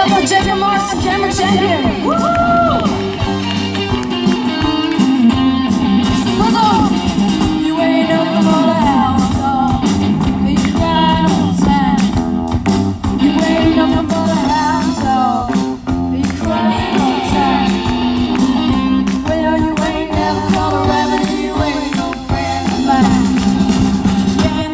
up for Jacob Morris and Cameron Champion. You ain't all the house, oh. You crying all the time. You ain't. You ain't no friend of mine. Yeah,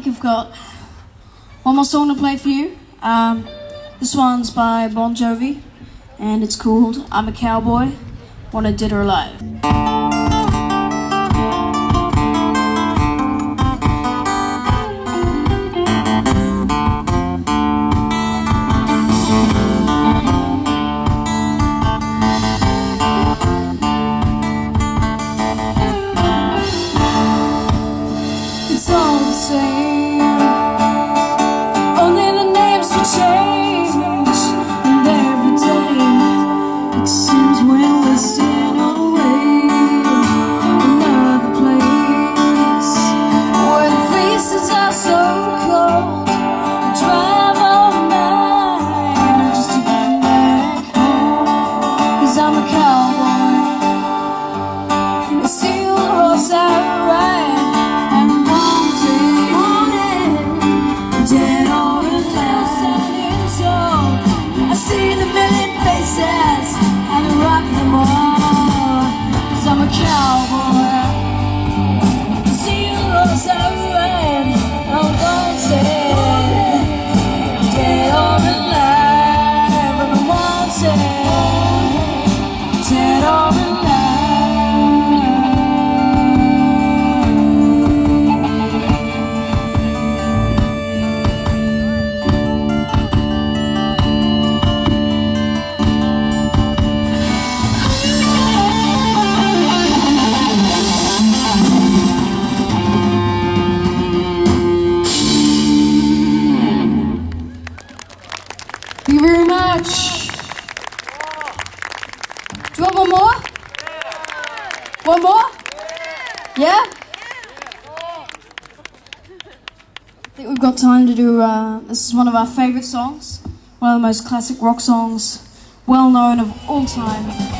think I've got one more song to play for you. Um, this one's by Bon Jovi, and it's called "I'm a Cowboy, Wanted Dead or Alive." Day Cause much. Do you want one more? One more? Yeah? I think we've got time to do, uh, this is one of our favourite songs. One of the most classic rock songs, well known of all time.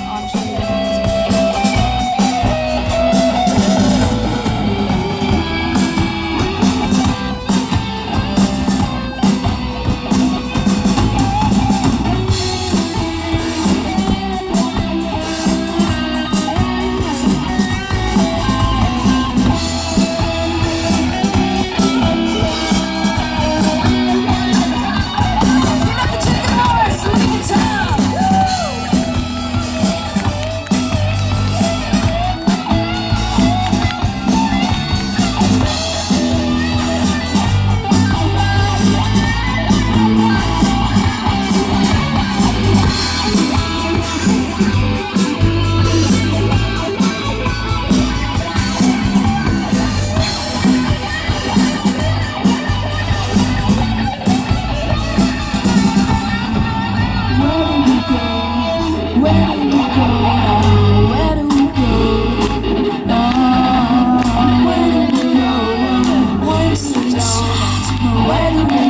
Amen.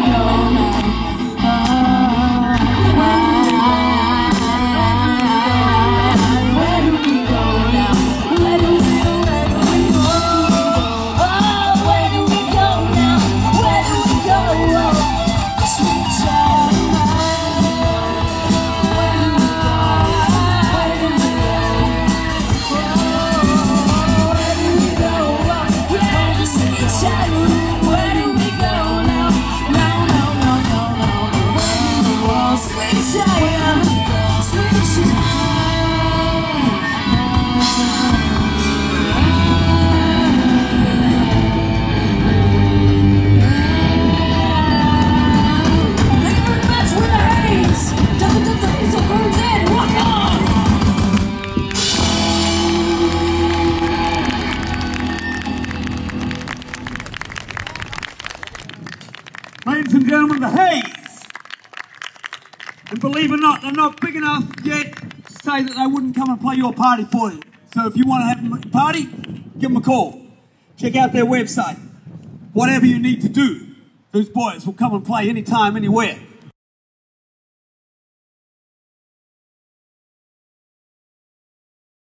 ladies and gentlemen, the Haze. And believe it or not, they're not big enough yet to say that they wouldn't come and play your party for you. So if you want to have a party, give them a call. Check out their website. Whatever you need to do, those boys will come and play anytime, anywhere.